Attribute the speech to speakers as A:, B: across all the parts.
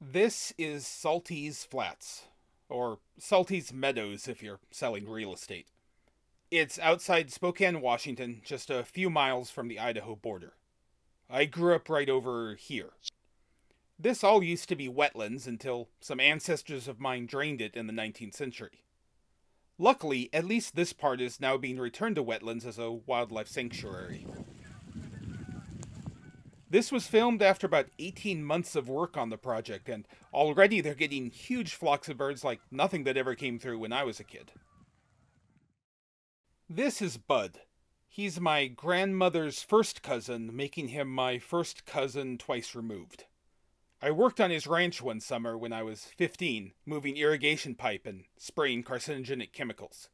A: This is Saltese Flats, or Saltese Meadows if you're selling real estate. It's outside Spokane, Washington, just a few miles from the Idaho border. I grew up right over here. This all used to be wetlands until some ancestors of mine drained it in the 19th century. Luckily, at least this part is now being returned to wetlands as a wildlife sanctuary. This was filmed after about 18 months of work on the project, and already they're getting huge flocks of birds like nothing that ever came through when I was a kid. This is Bud. He's my grandmother's first cousin, making him my first cousin twice removed. I worked on his ranch one summer when I was 15, moving irrigation pipe and spraying carcinogenic chemicals.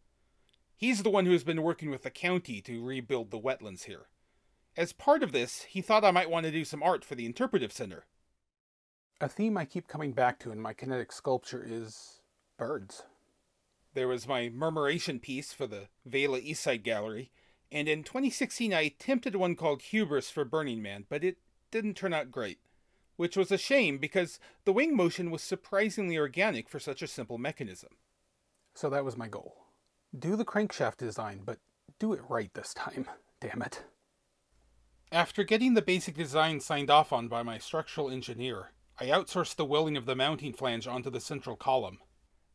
A: He's the one who has been working with the county to rebuild the wetlands here. As part of this, he thought I might want to do some art for the Interpretive Center.
B: A theme I keep coming back to in my kinetic sculpture is birds.
A: There was my murmuration piece for the VALA Eastside Gallery, and in 2016 I attempted one called Hubris for Burning Man, but it didn't turn out great. Which was a shame because the wing motion was surprisingly organic for such a simple mechanism.
B: So that was my goal. Do the crankshaft design, but do it right this time. Damn it.
A: After getting the basic design signed off on by my structural engineer, I outsourced the welding of the mounting flange onto the central column.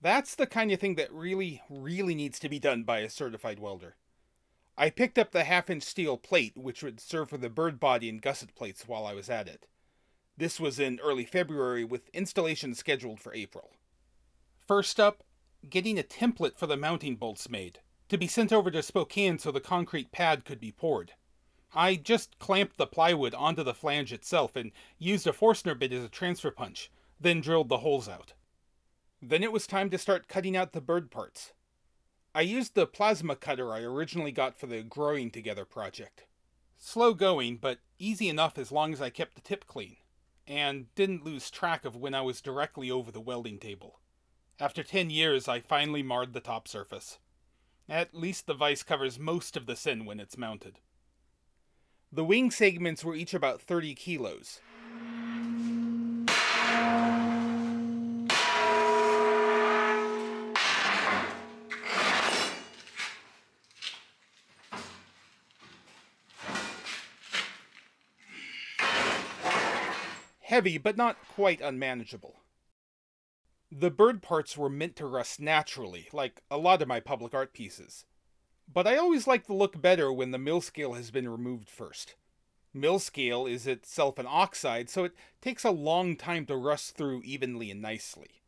A: That's the kind of thing that really, really needs to be done by a certified welder. I picked up the half inch steel plate, which would serve for the bird body and gusset plates while I was at it. This was in early February, with installation scheduled for April. First up, getting a template for the mounting bolts made, to be sent over to Spokane so the concrete pad could be poured. I just clamped the plywood onto the flange itself and used a Forstner bit as a transfer punch, then drilled the holes out. Then it was time to start cutting out the bird parts. I used the plasma cutter I originally got for the Growing Together project. Slow going, but easy enough as long as I kept the tip clean, and didn't lose track of when I was directly over the welding table. After 10 years, I finally marred the top surface. At least the vise covers most of the sin when it's mounted. The wing segments were each about 30 kilos. Heavy, but not quite unmanageable. The bird parts were meant to rust naturally, like a lot of my public art pieces. But I always like the look better when the mill scale has been removed first. Mill scale is itself an oxide, so it takes a long time to rust through evenly and nicely.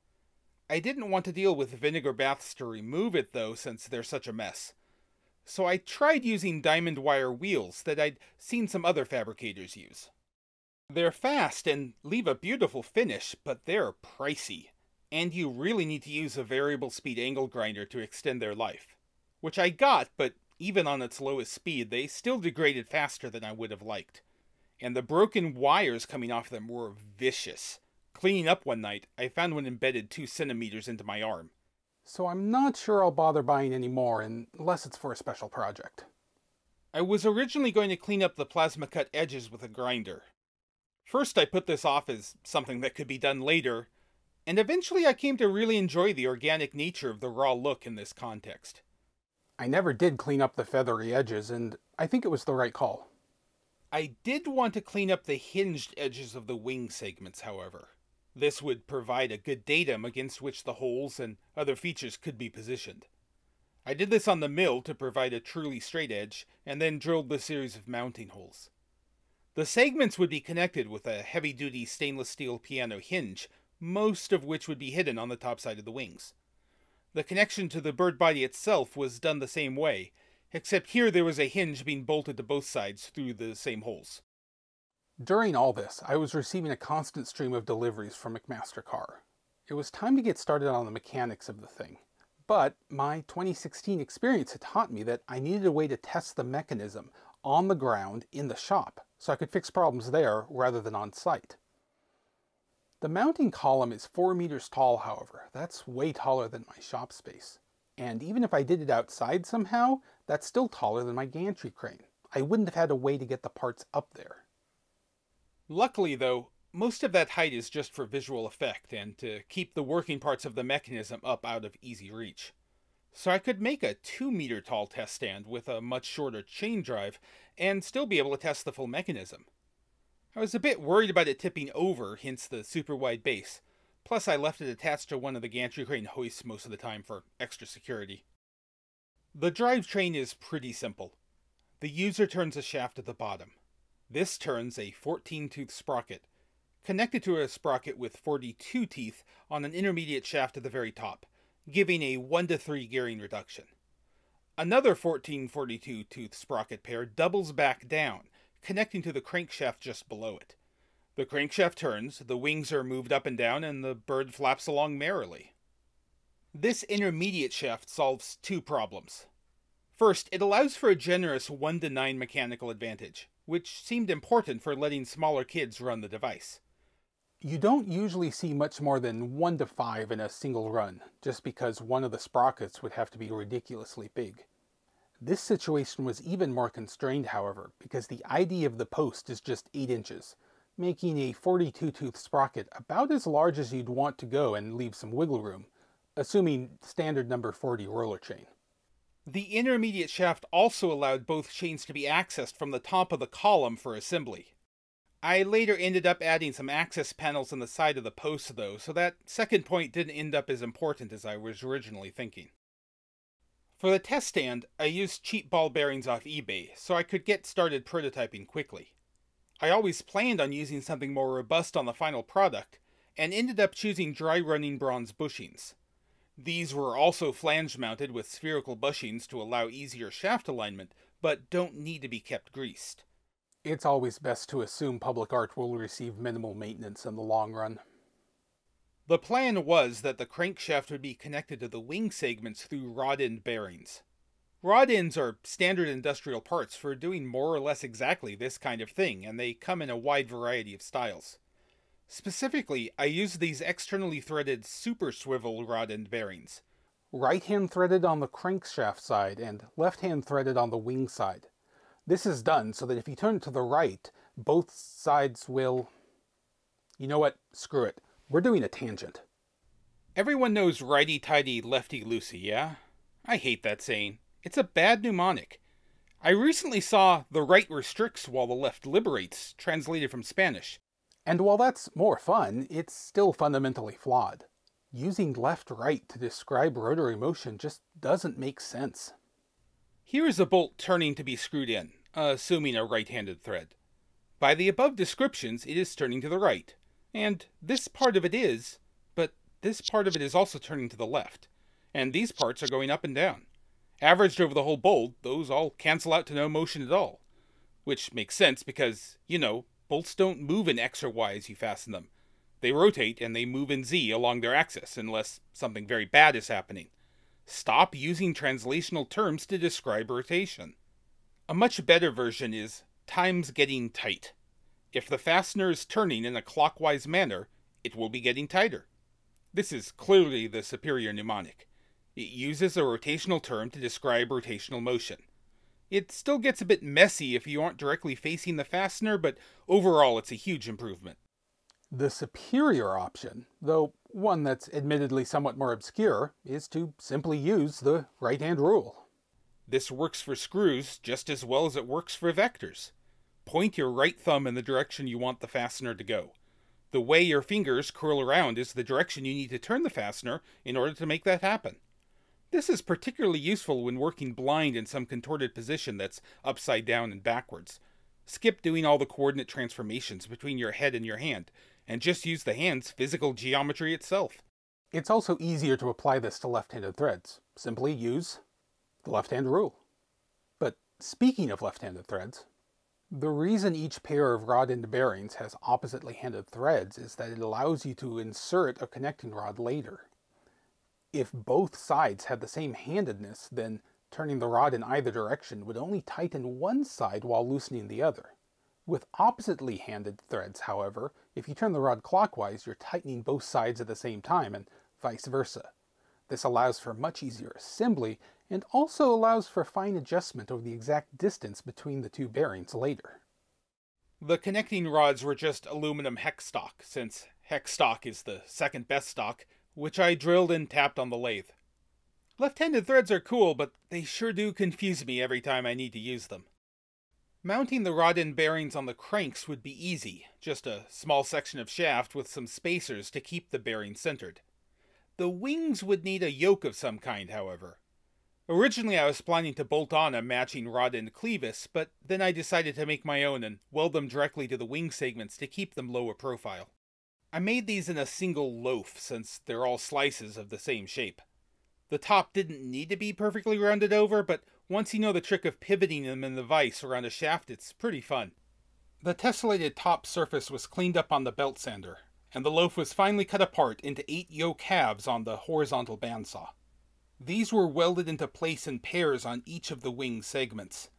A: I didn't want to deal with vinegar baths to remove it though, since they're such a mess. So I tried using diamond wire wheels that I'd seen some other fabricators use. They're fast and leave a beautiful finish, but they're pricey, and you really need to use a variable speed angle grinder to extend their life which I got, but even on its lowest speed, they still degraded faster than I would have liked. And the broken wires coming off them were vicious. Cleaning up one night, I found one embedded two centimeters into my arm.
B: So I'm not sure I'll bother buying any more unless it's for a special project.
A: I was originally going to clean up the plasma cut edges with a grinder. First, I put this off as something that could be done later, and eventually I came to really enjoy the organic nature of the raw look in this context.
B: I never did clean up the feathery edges, and I think it was the right call.
A: I did want to clean up the hinged edges of the wing segments, however. This would provide a good datum against which the holes and other features could be positioned. I did this on the mill to provide a truly straight edge, and then drilled the series of mounting holes. The segments would be connected with a heavy duty stainless steel piano hinge, most of which would be hidden on the top side of the wings. The connection to the bird body itself was done the same way, except here there was a hinge being bolted to both sides through the same holes.
B: During all this, I was receiving a constant stream of deliveries from McMaster-Carr. It was time to get started on the mechanics of the thing. But my 2016 experience had taught me that I needed a way to test the mechanism on the ground in the shop so I could fix problems there rather than on site. The mounting column is 4 meters tall, however. That's way taller than my shop space. And even if I did it outside somehow, that's still taller than my gantry crane. I wouldn't have had a way to get the parts up there.
A: Luckily, though, most of that height is just for visual effect and to keep the working parts of the mechanism up out of easy reach. So I could make a 2 meter tall test stand with a much shorter chain drive and still be able to test the full mechanism. I was a bit worried about it tipping over, hence the super wide base. Plus, I left it attached to one of the gantry crane hoists most of the time for extra security. The drivetrain is pretty simple. The user turns a shaft at the bottom. This turns a 14 tooth sprocket, connected to a sprocket with 42 teeth on an intermediate shaft at the very top, giving a 1 to 3 gearing reduction. Another 1442 tooth sprocket pair doubles back down, connecting to the crankshaft just below it. The crankshaft turns, the wings are moved up and down, and the bird flaps along merrily. This intermediate shaft solves two problems. First, it allows for a generous 1 to 9 mechanical advantage, which seemed important for letting smaller kids run the device.
B: You don't usually see much more than 1 to 5 in a single run, just because one of the sprockets would have to be ridiculously big. This situation was even more constrained, however, because the ID of the post is just 8 inches, making a 42 tooth sprocket about as large as you'd want to go and leave some wiggle room, assuming standard number 40 roller chain.
A: The intermediate shaft also allowed both chains to be accessed from the top of the column for assembly. I later ended up adding some access panels on the side of the post though, so that second point didn't end up as important as I was originally thinking. For the test stand, I used cheap ball bearings off eBay, so I could get started prototyping quickly. I always planned on using something more robust on the final product, and ended up choosing dry running bronze bushings. These were also flange mounted with spherical bushings to allow easier shaft alignment, but don't need to be kept greased.
B: It's always best to assume public art will receive minimal maintenance in the long run.
A: The plan was that the crankshaft would be connected to the wing segments through rod end bearings. Rod ends are standard industrial parts for doing more or less exactly this kind of thing, and they come in a wide variety of styles. Specifically, I use these externally threaded super swivel rod end bearings.
B: Right hand threaded on the crankshaft side and left hand threaded on the wing side. This is done so that if you turn to the right, both sides will... You know what? Screw it. We're doing a tangent.
A: Everyone knows righty-tighty, lefty-loosey, yeah? I hate that saying. It's a bad mnemonic. I recently saw the right restricts while the left liberates, translated from Spanish.
B: And while that's more fun, it's still fundamentally flawed. Using left-right to describe rotary motion just doesn't make sense.
A: Here is a bolt turning to be screwed in, assuming a right-handed thread. By the above descriptions, it is turning to the right, and this part of it is, but this part of it is also turning to the left, and these parts are going up and down. Averaged over the whole bolt, those all cancel out to no motion at all. Which makes sense because, you know, Bolts don't move in X or Y as you fasten them. They rotate and they move in Z along their axis unless something very bad is happening. Stop using translational terms to describe rotation. A much better version is time's getting tight. If the fastener is turning in a clockwise manner, it will be getting tighter. This is clearly the superior mnemonic. It uses a rotational term to describe rotational motion. It still gets a bit messy if you aren't directly facing the fastener, but overall it's a huge improvement.
B: The superior option, though one that's admittedly somewhat more obscure, is to simply use the right-hand rule.
A: This works for screws just as well as it works for vectors. Point your right thumb in the direction you want the fastener to go. The way your fingers curl around is the direction you need to turn the fastener in order to make that happen. This is particularly useful when working blind in some contorted position that's upside down and backwards. Skip doing all the coordinate transformations between your head and your hand, and just use the hand's physical geometry itself.
B: It's also easier to apply this to left-handed threads. Simply use the left-hand rule. But speaking of left-handed threads, the reason each pair of rod end bearings has oppositely handed threads is that it allows you to insert a connecting rod later. If both sides had the same handedness, then turning the rod in either direction would only tighten one side while loosening the other. With oppositely handed threads, however, if you turn the rod clockwise, you're tightening both sides at the same time, and vice versa. This allows for much easier assembly, and also allows for fine adjustment of the exact distance between the two bearings later.
A: The connecting rods were just aluminum hex stock, since hex stock is the second best stock, which I drilled and tapped on the lathe. Left-handed threads are cool, but they sure do confuse me every time I need to use them. Mounting the rod end bearings on the cranks would be easy, just a small section of shaft with some spacers to keep the bearing centered. The wings would need a yoke of some kind, however. Originally I was planning to bolt on a matching rod and clevis, but then I decided to make my own and weld them directly to the wing segments to keep them lower profile. I made these in a single loaf, since they're all slices of the same shape. The top didn't need to be perfectly rounded over, but once you know the trick of pivoting them in the vise around a shaft, it's pretty fun. The tessellated top surface was cleaned up on the belt sander, and the loaf was finally cut apart into eight yoke halves on the horizontal bandsaw. These were welded into place in pairs on each of the wing segments.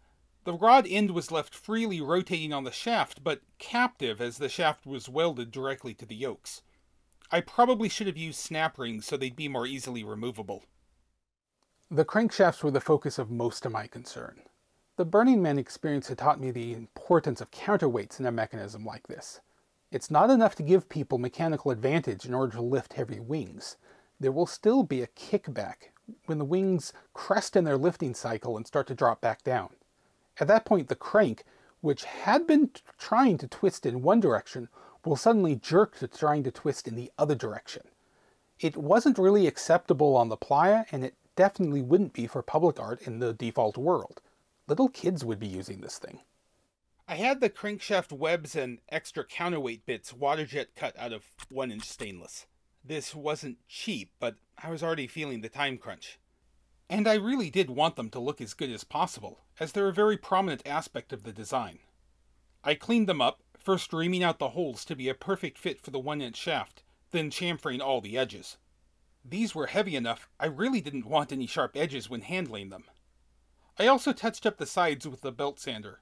A: The rod end was left freely rotating on the shaft, but captive as the shaft was welded directly to the yokes. I probably should have used snap rings so they'd be more easily removable.
B: The crankshafts were the focus of most of my concern. The Burning Man experience had taught me the importance of counterweights in a mechanism like this. It's not enough to give people mechanical advantage in order to lift heavy wings. There will still be a kickback when the wings crest in their lifting cycle and start to drop back down. At that point, the crank, which had been trying to twist in one direction, will suddenly jerk to trying to twist in the other direction. It wasn't really acceptable on the Playa, and it definitely wouldn't be for public art in the default world. Little kids would be using this thing.
A: I had the crankshaft webs and extra counterweight bits waterjet cut out of 1 inch stainless. This wasn't cheap, but I was already feeling the time crunch. And I really did want them to look as good as possible, as they're a very prominent aspect of the design. I cleaned them up, first reaming out the holes to be a perfect fit for the 1 inch shaft, then chamfering all the edges. These were heavy enough, I really didn't want any sharp edges when handling them. I also touched up the sides with the belt sander.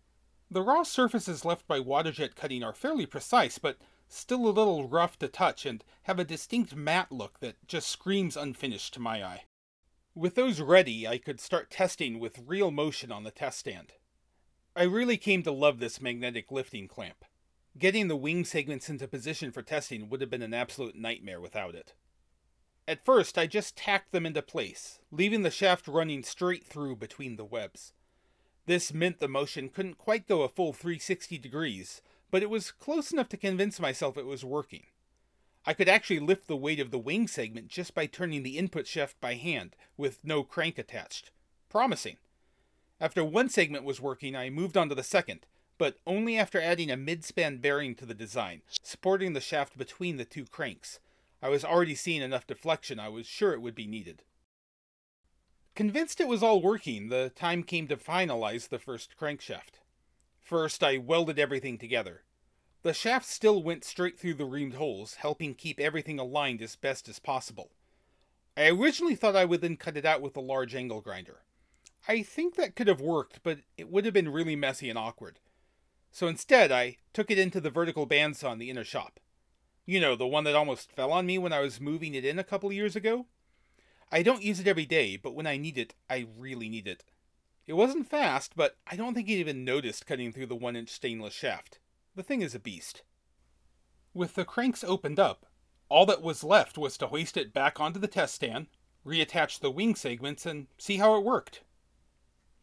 A: The raw surfaces left by waterjet cutting are fairly precise, but still a little rough to touch and have a distinct matte look that just screams unfinished to my eye. With those ready, I could start testing with real motion on the test stand. I really came to love this magnetic lifting clamp. Getting the wing segments into position for testing would have been an absolute nightmare without it. At first, I just tacked them into place, leaving the shaft running straight through between the webs. This meant the motion couldn't quite go a full 360 degrees, but it was close enough to convince myself it was working. I could actually lift the weight of the wing segment just by turning the input shaft by hand, with no crank attached. Promising. After one segment was working, I moved on to the second, but only after adding a mid-span bearing to the design, supporting the shaft between the two cranks, I was already seeing enough deflection I was sure it would be needed. Convinced it was all working, the time came to finalize the first crankshaft. First, I welded everything together. The shaft still went straight through the reamed holes, helping keep everything aligned as best as possible. I originally thought I would then cut it out with a large angle grinder. I think that could have worked, but it would have been really messy and awkward. So instead, I took it into the vertical bandsaw in the inner shop. You know, the one that almost fell on me when I was moving it in a couple years ago? I don't use it every day, but when I need it, I really need it. It wasn't fast, but I don't think it even noticed cutting through the 1 inch stainless shaft. The thing is a beast. With the cranks opened up, all that was left was to hoist it back onto the test stand, reattach the wing segments, and see how it worked.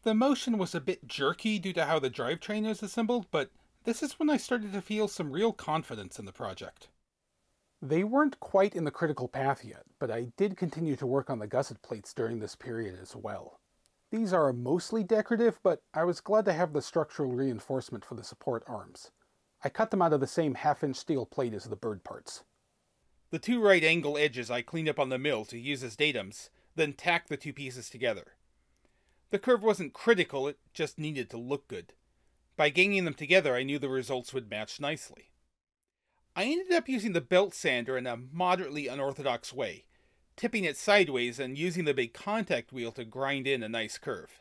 A: The motion was a bit jerky due to how the drivetrain is assembled, but this is when I started to feel some real confidence in the project.
B: They weren't quite in the critical path yet, but I did continue to work on the gusset plates during this period as well. These are mostly decorative, but I was glad to have the structural reinforcement for the support arms. I cut them out of the same half-inch steel plate as the bird parts.
A: The two right angle edges I cleaned up on the mill to use as datums, then tacked the two pieces together. The curve wasn't critical, it just needed to look good. By ganging them together, I knew the results would match nicely. I ended up using the belt sander in a moderately unorthodox way, tipping it sideways and using the big contact wheel to grind in a nice curve.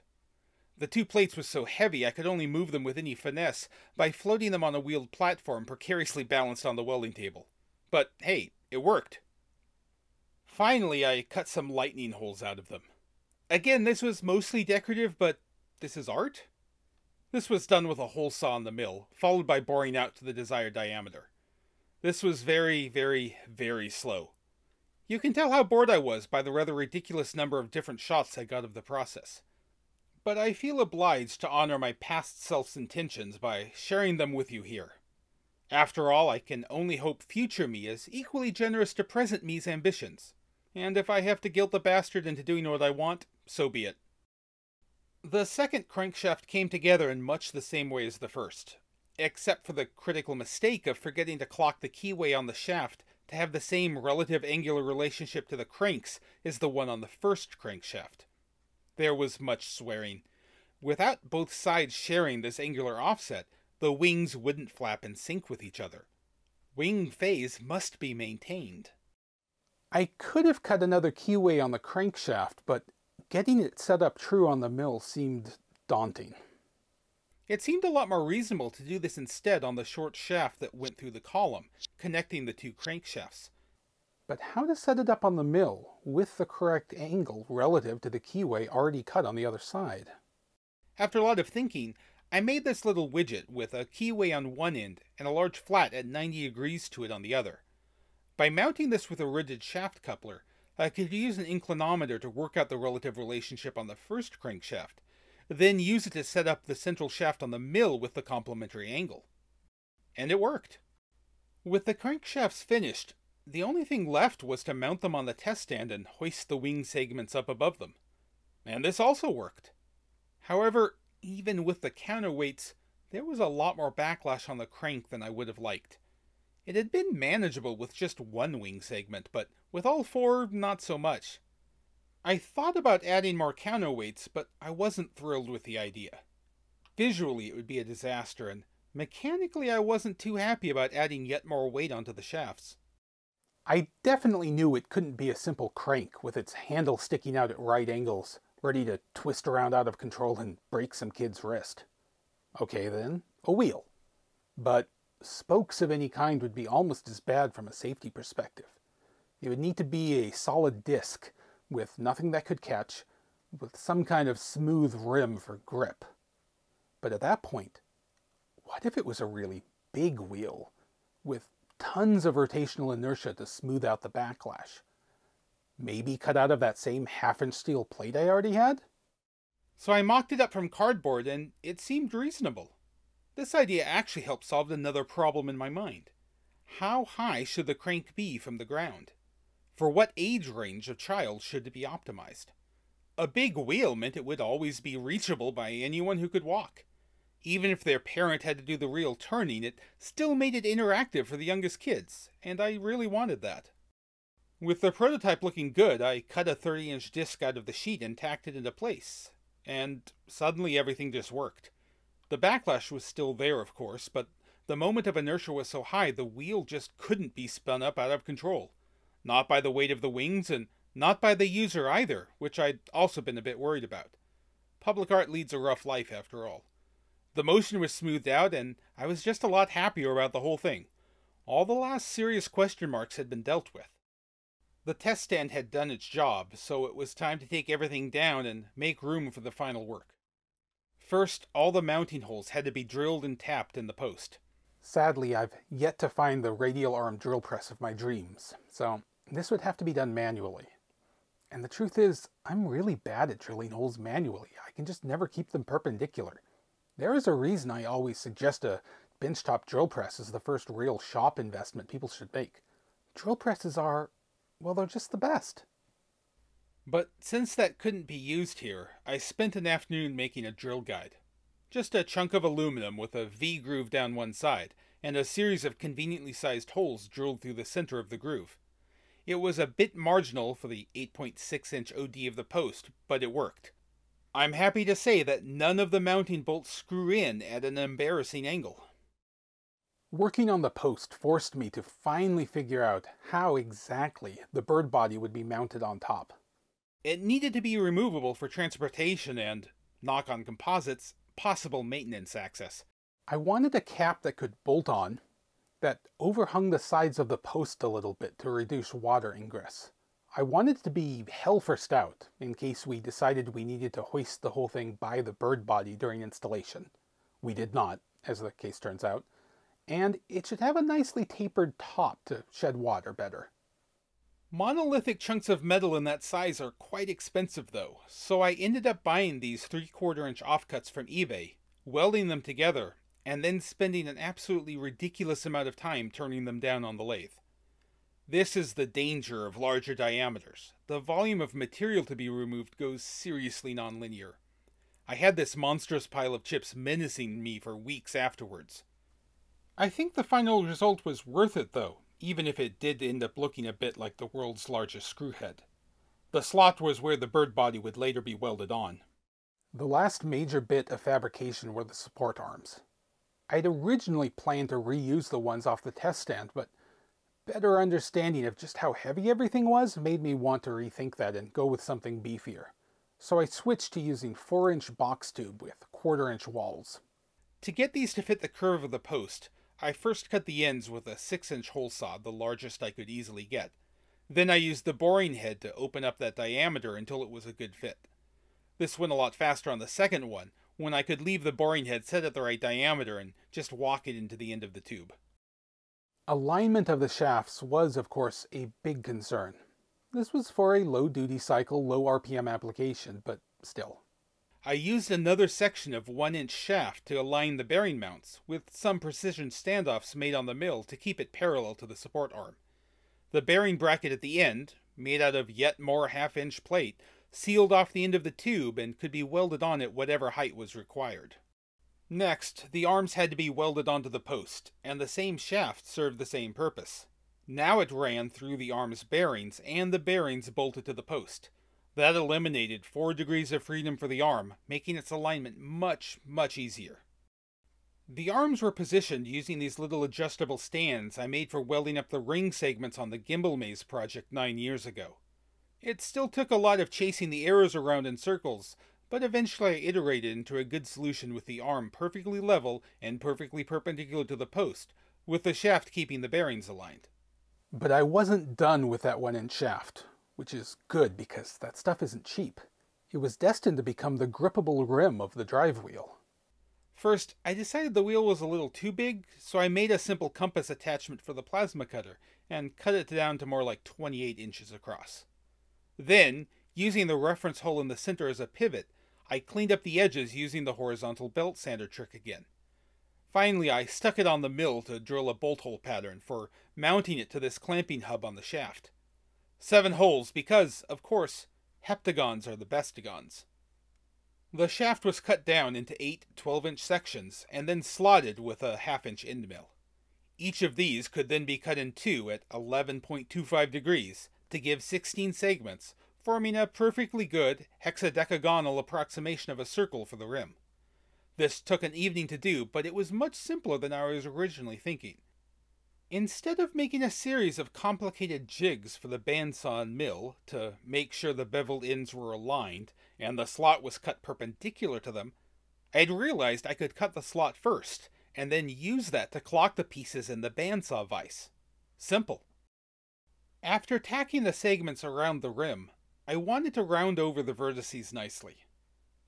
A: The two plates were so heavy I could only move them with any finesse by floating them on a wheeled platform precariously balanced on the welding table. But hey, it worked. Finally, I cut some lightning holes out of them. Again, this was mostly decorative, but this is art? This was done with a hole saw in the mill, followed by boring out to the desired diameter. This was very, very, very slow. You can tell how bored I was by the rather ridiculous number of different shots I got of the process. But I feel obliged to honor my past self's intentions by sharing them with you here. After all, I can only hope future me is equally generous to present me's ambitions. And if I have to guilt the bastard into doing what I want, so be it. The second crankshaft came together in much the same way as the first, except for the critical mistake of forgetting to clock the keyway on the shaft to have the same relative angular relationship to the cranks as the one on the first crankshaft. There was much swearing. Without both sides sharing this angular offset, the wings wouldn't flap in sync with each other. Wing phase must be maintained.
B: I could have cut another keyway on the crankshaft, but getting it set up true on the mill seemed daunting.
A: It seemed a lot more reasonable to do this instead on the short shaft that went through the column, connecting the two crankshafts.
B: But how to set it up on the mill with the correct angle relative to the keyway already cut on the other side?
A: After a lot of thinking, I made this little widget with a keyway on one end and a large flat at 90 degrees to it on the other. By mounting this with a rigid shaft coupler, I could use an inclinometer to work out the relative relationship on the first crankshaft, then use it to set up the central shaft on the mill with the complementary angle. And it worked. With the crankshafts finished, the only thing left was to mount them on the test stand and hoist the wing segments up above them. And this also worked. However, even with the counterweights, there was a lot more backlash on the crank than I would have liked. It had been manageable with just one wing segment, but with all four, not so much. I thought about adding more counterweights, but I wasn't thrilled with the idea. Visually, it would be a disaster, and mechanically, I wasn't too happy about adding yet more weight onto the shafts.
B: I definitely knew it couldn't be a simple crank with its handle sticking out at right angles ready to twist around out of control and break some kid's wrist. Okay then, a wheel. But spokes of any kind would be almost as bad from a safety perspective. It would need to be a solid disc with nothing that could catch, with some kind of smooth rim for grip. But at that point, what if it was a really big wheel with tons of rotational inertia to smooth out the backlash? Maybe cut out of that same half-inch steel plate I already had?
A: So I mocked it up from cardboard and it seemed reasonable. This idea actually helped solve another problem in my mind. How high should the crank be from the ground? For what age range of child should it be optimized? A big wheel meant it would always be reachable by anyone who could walk. Even if their parent had to do the real turning, it still made it interactive for the youngest kids, and I really wanted that. With the prototype looking good, I cut a 30 inch disc out of the sheet and tacked it into place. And suddenly everything just worked. The backlash was still there, of course, but the moment of inertia was so high the wheel just couldn't be spun up out of control. Not by the weight of the wings, and not by the user either, which I'd also been a bit worried about. Public art leads a rough life, after all. The motion was smoothed out, and I was just a lot happier about the whole thing. All the last serious question marks had been dealt with. The test stand had done its job, so it was time to take everything down and make room for the final work. First, all the mounting holes had to be drilled and tapped in the post.
B: Sadly, I've yet to find the radial arm drill press of my dreams, so this would have to be done manually. And the truth is, I'm really bad at drilling holes manually. I can just never keep them perpendicular. There is a reason I always suggest a benchtop drill press as the first real shop investment people should make. Drill presses are well, they're just the best.
A: But since that couldn't be used here, I spent an afternoon making a drill guide. Just a chunk of aluminum with a V groove down one side, and a series of conveniently sized holes drilled through the center of the groove. It was a bit marginal for the 8.6 inch OD of the post, but it worked. I'm happy to say that none of the mounting bolts screw in at an embarrassing angle.
B: Working on the post forced me to finally figure out how exactly the bird body would be mounted on top.
A: It needed to be removable for transportation and, knock on composites, possible maintenance access.
B: I wanted a cap that could bolt on, that overhung the sides of the post a little bit to reduce water ingress. I wanted it to be hell for stout in case we decided we needed to hoist the whole thing by the bird body during installation. We did not, as the case turns out, and it should have a nicely tapered top to shed water better.
A: Monolithic chunks of metal in that size are quite expensive though, so I ended up buying these 3 quarter inch offcuts from eBay, welding them together, and then spending an absolutely ridiculous amount of time turning them down on the lathe. This is the danger of larger diameters. The volume of material to be removed goes seriously nonlinear. I had this monstrous pile of chips menacing me for weeks afterwards. I think the final result was worth it though, even if it did end up looking a bit like the world's largest screwhead. The slot was where the bird body would later be welded on.
B: The last major bit of fabrication were the support arms. I'd originally planned to reuse the ones off the test stand, but better understanding of just how heavy everything was made me want to rethink that and go with something beefier. So I switched to using 4 inch box tube with quarter inch walls.
A: To get these to fit the curve of the post, I first cut the ends with a 6 inch hole saw, the largest I could easily get. Then I used the boring head to open up that diameter until it was a good fit. This went a lot faster on the second one, when I could leave the boring head set at the right diameter and just walk it into the end of the tube.
B: Alignment of the shafts was, of course, a big concern. This was for a low duty cycle, low RPM application, but still.
A: I used another section of 1 inch shaft to align the bearing mounts, with some precision standoffs made on the mill to keep it parallel to the support arm. The bearing bracket at the end, made out of yet more half inch plate, sealed off the end of the tube and could be welded on at whatever height was required. Next, the arms had to be welded onto the post, and the same shaft served the same purpose. Now it ran through the arm's bearings, and the bearings bolted to the post. That eliminated 4 degrees of freedom for the arm, making its alignment much, much easier. The arms were positioned using these little adjustable stands I made for welding up the ring segments on the gimbal maze project 9 years ago. It still took a lot of chasing the arrows around in circles, but eventually I iterated into a good solution with the arm perfectly level and perfectly perpendicular to the post, with the shaft keeping the bearings aligned.
B: But I wasn't done with that one inch shaft which is good because that stuff isn't cheap. It was destined to become the grippable rim of the drive wheel.
A: First, I decided the wheel was a little too big, so I made a simple compass attachment for the plasma cutter and cut it down to more like 28 inches across. Then, using the reference hole in the center as a pivot, I cleaned up the edges using the horizontal belt sander trick again. Finally, I stuck it on the mill to drill a bolt hole pattern for mounting it to this clamping hub on the shaft. Seven holes because, of course, heptagons are the bestagons. The shaft was cut down into eight 12-inch sections and then slotted with a half-inch end mill. Each of these could then be cut in two at 11.25 degrees to give 16 segments, forming a perfectly good hexadecagonal approximation of a circle for the rim. This took an evening to do, but it was much simpler than I was originally thinking. Instead of making a series of complicated jigs for the bandsaw and mill to make sure the beveled ends were aligned and the slot was cut perpendicular to them, I had realized I could cut the slot first and then use that to clock the pieces in the bandsaw vise. Simple. After tacking the segments around the rim, I wanted to round over the vertices nicely.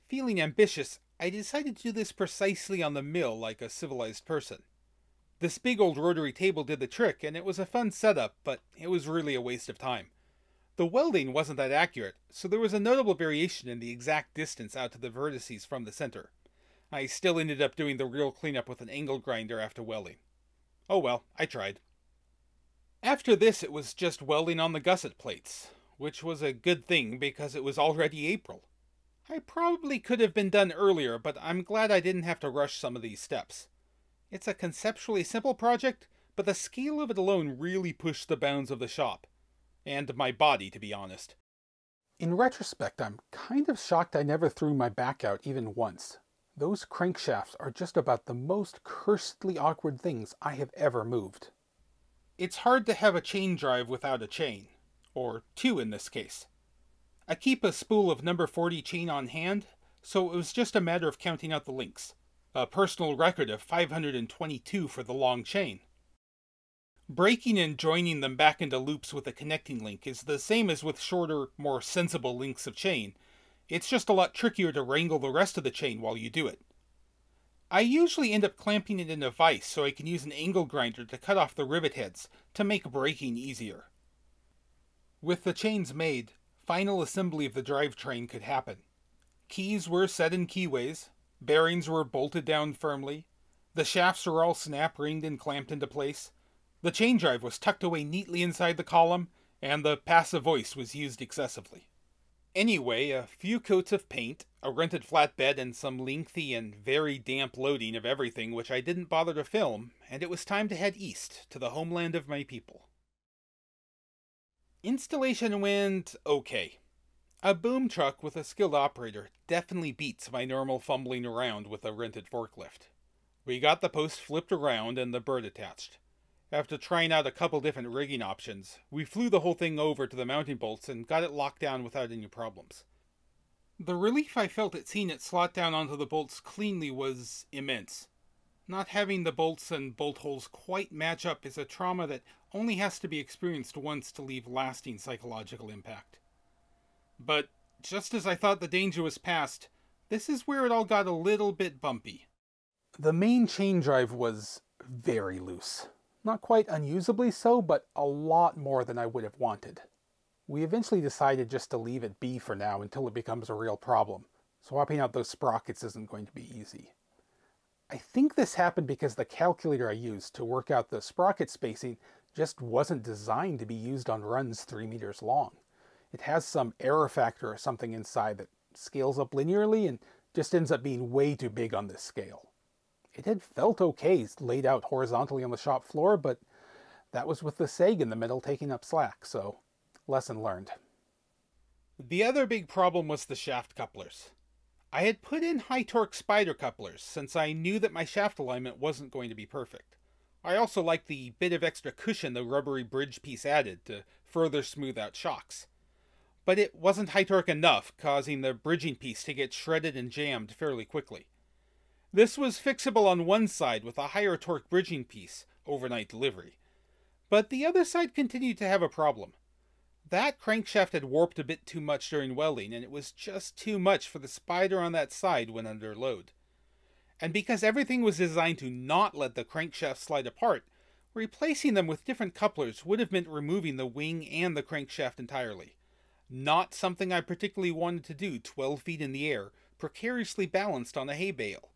A: Feeling ambitious, I decided to do this precisely on the mill like a civilized person. This big old rotary table did the trick, and it was a fun setup, but it was really a waste of time. The welding wasn't that accurate, so there was a notable variation in the exact distance out to the vertices from the center. I still ended up doing the real cleanup with an angle grinder after welding. Oh well, I tried. After this, it was just welding on the gusset plates, which was a good thing because it was already April. I probably could have been done earlier, but I'm glad I didn't have to rush some of these steps. It's a conceptually simple project, but the scale of it alone really pushed the bounds of the shop. And my body, to be honest.
B: In retrospect, I'm kind of shocked I never threw my back out even once. Those crankshafts are just about the most cursedly awkward things I have ever moved.
A: It's hard to have a chain drive without a chain. Or two in this case. I keep a spool of number 40 chain on hand, so it was just a matter of counting out the links a personal record of 522 for the long chain. Breaking and joining them back into loops with a connecting link is the same as with shorter, more sensible links of chain. It's just a lot trickier to wrangle the rest of the chain while you do it. I usually end up clamping it in a vise so I can use an angle grinder to cut off the rivet heads to make breaking easier. With the chains made, final assembly of the drivetrain could happen. Keys were set in keyways, bearings were bolted down firmly, the shafts were all snap ringed and clamped into place, the chain drive was tucked away neatly inside the column, and the passive voice was used excessively. Anyway, a few coats of paint, a rented flatbed, and some lengthy and very damp loading of everything which I didn't bother to film, and it was time to head east to the homeland of my people. Installation went okay. A boom truck with a skilled operator definitely beats my normal fumbling around with a rented forklift. We got the post flipped around and the bird attached. After trying out a couple different rigging options, we flew the whole thing over to the mounting bolts and got it locked down without any problems. The relief I felt at seeing it slot down onto the bolts cleanly was immense. Not having the bolts and bolt holes quite match up is a trauma that only has to be experienced once to leave lasting psychological impact. But just as I thought the danger was past, this is where it all got a little bit bumpy.
B: The main chain drive was very loose. Not quite unusably so, but a lot more than I would have wanted. We eventually decided just to leave it be for now until it becomes a real problem. Swapping out those sprockets isn't going to be easy. I think this happened because the calculator I used to work out the sprocket spacing just wasn't designed to be used on runs 3 meters long. It has some error factor or something inside that scales up linearly and just ends up being way too big on this scale. It had felt okay laid out horizontally on the shop floor, but that was with the sag in the middle taking up slack, so lesson learned.
A: The other big problem was the shaft couplers. I had put in high torque spider couplers since I knew that my shaft alignment wasn't going to be perfect. I also liked the bit of extra cushion the rubbery bridge piece added to further smooth out shocks. But it wasn't high torque enough, causing the bridging piece to get shredded and jammed fairly quickly. This was fixable on one side with a higher torque bridging piece, overnight delivery. But the other side continued to have a problem. That crankshaft had warped a bit too much during welding, and it was just too much for the spider on that side when under load. And because everything was designed to not let the crankshaft slide apart, replacing them with different couplers would have meant removing the wing and the crankshaft entirely. Not something I particularly wanted to do 12 feet in the air, precariously balanced on a hay bale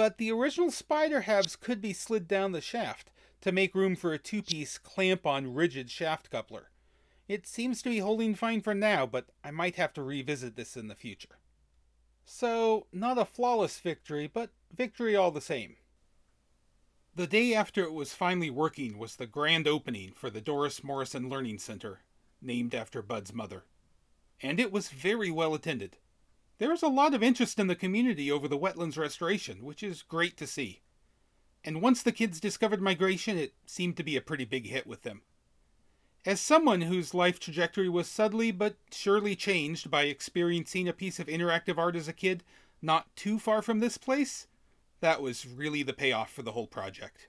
A: but the original spider halves could be slid down the shaft to make room for a two-piece clamp-on rigid shaft coupler. It seems to be holding fine for now, but I might have to revisit this in the future. So, not a flawless victory, but victory all the same. The day after it was finally working was the grand opening for the Doris Morrison Learning Center, named after Bud's mother. And it was very well attended. There is a lot of interest in the community over the wetlands restoration, which is great to see. And once the kids discovered migration, it seemed to be a pretty big hit with them. As someone whose life trajectory was subtly but surely changed by experiencing a piece of interactive art as a kid not too far from this place, that was really the payoff for the whole project.